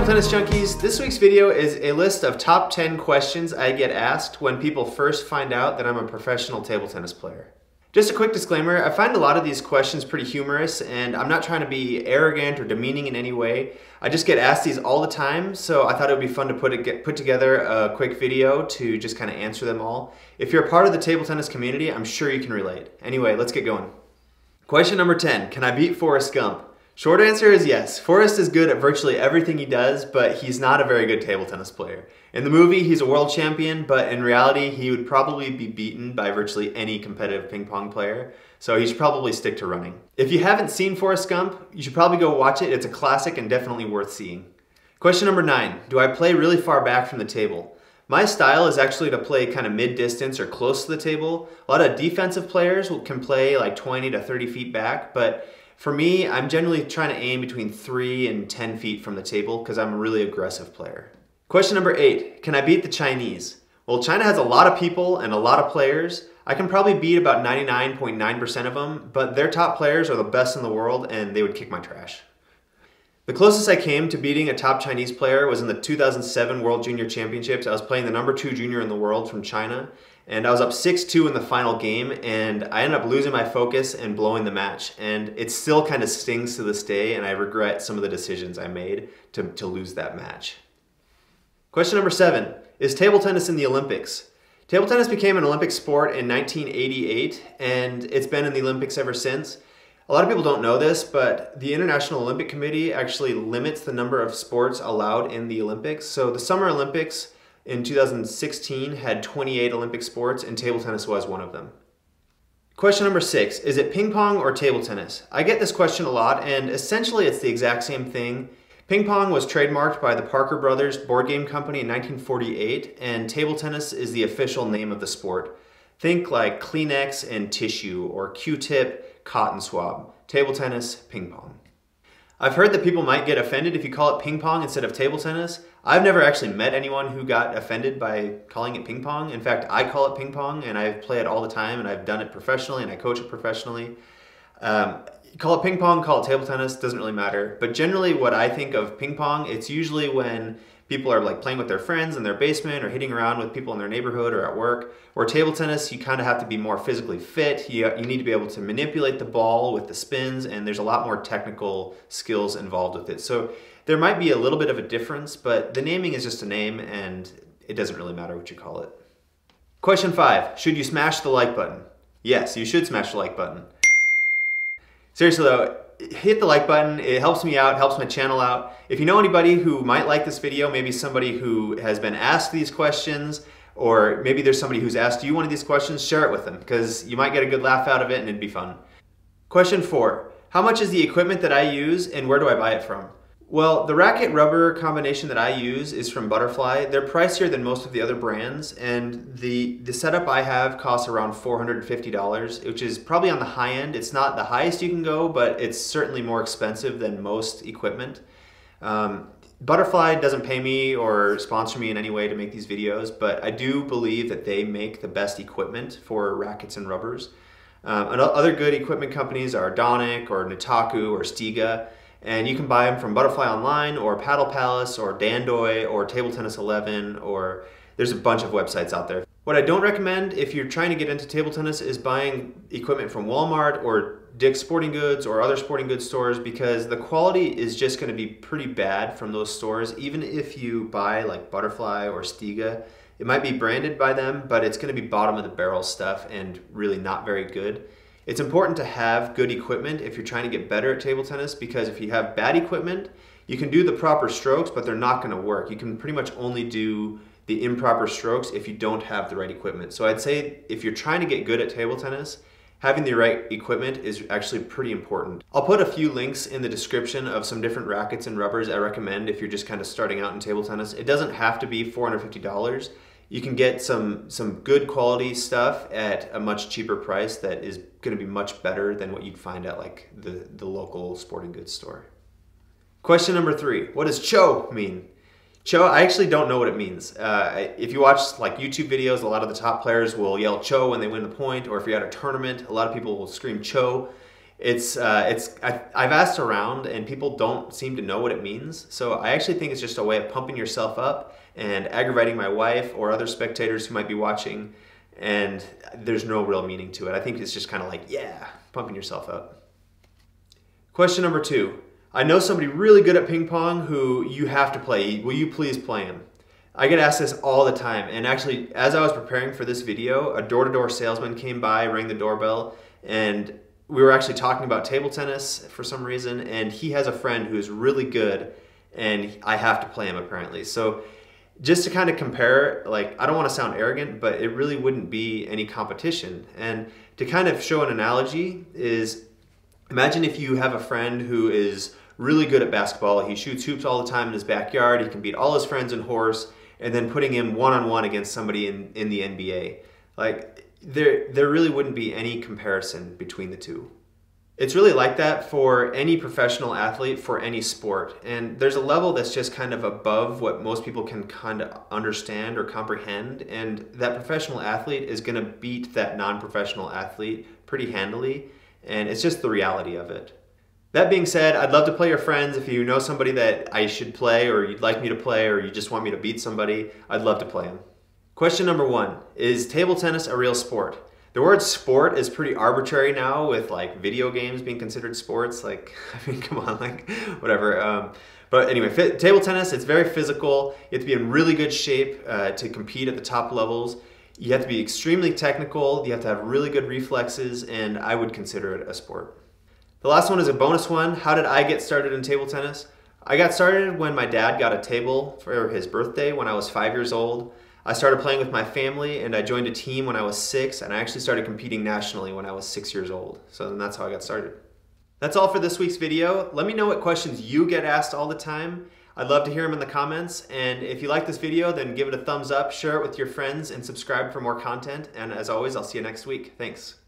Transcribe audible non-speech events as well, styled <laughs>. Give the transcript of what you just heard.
Table Tennis Junkies, this week's video is a list of top 10 questions I get asked when people first find out that I'm a professional table tennis player. Just a quick disclaimer, I find a lot of these questions pretty humorous and I'm not trying to be arrogant or demeaning in any way. I just get asked these all the time, so I thought it would be fun to put, it, put together a quick video to just kind of answer them all. If you're a part of the table tennis community, I'm sure you can relate. Anyway, let's get going. Question number 10, can I beat Forrest Gump? Short answer is yes. Forrest is good at virtually everything he does, but he's not a very good table tennis player. In the movie, he's a world champion, but in reality, he would probably be beaten by virtually any competitive ping pong player, so he should probably stick to running. If you haven't seen Forrest Gump, you should probably go watch it. It's a classic and definitely worth seeing. Question number nine, do I play really far back from the table? My style is actually to play kind of mid-distance or close to the table. A lot of defensive players can play like 20 to 30 feet back, but for me, I'm generally trying to aim between 3 and 10 feet from the table because I'm a really aggressive player. Question number 8, can I beat the Chinese? Well, China has a lot of people and a lot of players. I can probably beat about 99.9% of them, but their top players are the best in the world and they would kick my trash. The closest I came to beating a top Chinese player was in the 2007 World Junior Championships. I was playing the number two junior in the world from China, and I was up 6-2 in the final game and I ended up losing my focus and blowing the match and it still kind of stings to this day and I regret some of the decisions I made to, to lose that match. Question number seven, is table tennis in the Olympics? Table tennis became an Olympic sport in 1988 and it's been in the Olympics ever since. A lot of people don't know this, but the International Olympic Committee actually limits the number of sports allowed in the Olympics. So the Summer Olympics in 2016 had 28 Olympic sports and table tennis was one of them. Question number six, is it ping pong or table tennis? I get this question a lot and essentially it's the exact same thing. Ping pong was trademarked by the Parker Brothers board game company in 1948 and table tennis is the official name of the sport. Think like Kleenex and tissue or Q-tip, cotton swab. Table tennis, ping pong. I've heard that people might get offended if you call it ping pong instead of table tennis. I've never actually met anyone who got offended by calling it ping pong. In fact, I call it ping pong and I play it all the time and I've done it professionally and I coach it professionally. Um, call it ping pong, call it table tennis, doesn't really matter. But generally what I think of ping pong, it's usually when people are like playing with their friends in their basement or hitting around with people in their neighborhood or at work. Or table tennis, you kind of have to be more physically fit. You, you need to be able to manipulate the ball with the spins and there's a lot more technical skills involved with it. So there might be a little bit of a difference, but the naming is just a name and it doesn't really matter what you call it. Question five, should you smash the like button? Yes, you should smash the like button. Seriously though, hit the like button. It helps me out, helps my channel out. If you know anybody who might like this video, maybe somebody who has been asked these questions, or maybe there's somebody who's asked you one of these questions, share it with them because you might get a good laugh out of it and it'd be fun. Question four, how much is the equipment that I use and where do I buy it from? Well, the racket rubber combination that I use is from Butterfly. They're pricier than most of the other brands, and the, the setup I have costs around $450, which is probably on the high end. It's not the highest you can go, but it's certainly more expensive than most equipment. Um, Butterfly doesn't pay me or sponsor me in any way to make these videos, but I do believe that they make the best equipment for rackets and rubbers. Um, other good equipment companies are Donic or Nittaku or Stiga. And you can buy them from Butterfly Online or Paddle Palace or Dandoy or Table Tennis 11 or there's a bunch of websites out there. What I don't recommend if you're trying to get into table tennis is buying equipment from Walmart or Dick's Sporting Goods or other sporting goods stores because the quality is just going to be pretty bad from those stores. Even if you buy like Butterfly or Stiga, it might be branded by them, but it's going to be bottom of the barrel stuff and really not very good. It's important to have good equipment if you're trying to get better at table tennis because if you have bad equipment, you can do the proper strokes, but they're not going to work. You can pretty much only do the improper strokes if you don't have the right equipment. So I'd say if you're trying to get good at table tennis, having the right equipment is actually pretty important. I'll put a few links in the description of some different rackets and rubbers I recommend if you're just kind of starting out in table tennis. It doesn't have to be $450 you can get some some good quality stuff at a much cheaper price that is going to be much better than what you'd find at like the, the local sporting goods store. Question number three, what does cho mean? Cho, I actually don't know what it means. Uh, if you watch like YouTube videos, a lot of the top players will yell cho when they win the point, or if you're at a tournament, a lot of people will scream cho. It's uh, it's I, I've asked around and people don't seem to know what it means. So I actually think it's just a way of pumping yourself up and aggravating my wife or other spectators who might be watching. And there's no real meaning to it. I think it's just kind of like yeah, pumping yourself up. Question number two. I know somebody really good at ping pong who you have to play. Will you please play him? I get asked this all the time. And actually, as I was preparing for this video, a door-to-door salesman came by, rang the doorbell, and we were actually talking about table tennis for some reason. And he has a friend who is really good, and I have to play him apparently. So just to kind of compare, like, I don't want to sound arrogant, but it really wouldn't be any competition. And to kind of show an analogy is imagine if you have a friend who is really good at basketball. He shoots hoops all the time in his backyard. He can beat all his friends in horse and then putting him one on one against somebody in, in the NBA. Like there there really wouldn't be any comparison between the two. It's really like that for any professional athlete for any sport. And there's a level that's just kind of above what most people can kind of understand or comprehend. And that professional athlete is going to beat that non professional athlete pretty handily. And it's just the reality of it. That being said, I'd love to play your friends. If you know somebody that I should play or you'd like me to play or you just want me to beat somebody, I'd love to play them. Question number one, is table tennis a real sport? The word sport is pretty arbitrary now with like video games being considered sports. Like, <laughs> I mean, come on, like whatever. Um, but anyway, table tennis, it's very physical. You have to be in really good shape uh, to compete at the top levels. You have to be extremely technical. You have to have really good reflexes, and I would consider it a sport. The last one is a bonus one. How did I get started in table tennis? I got started when my dad got a table for his birthday when I was five years old. I started playing with my family and I joined a team when I was six and I actually started competing nationally when I was six years old. So then that's how I got started. That's all for this week's video. Let me know what questions you get asked all the time. I'd love to hear them in the comments. And if you like this video, then give it a thumbs up, share it with your friends, and subscribe for more content. And as always, I'll see you next week. Thanks.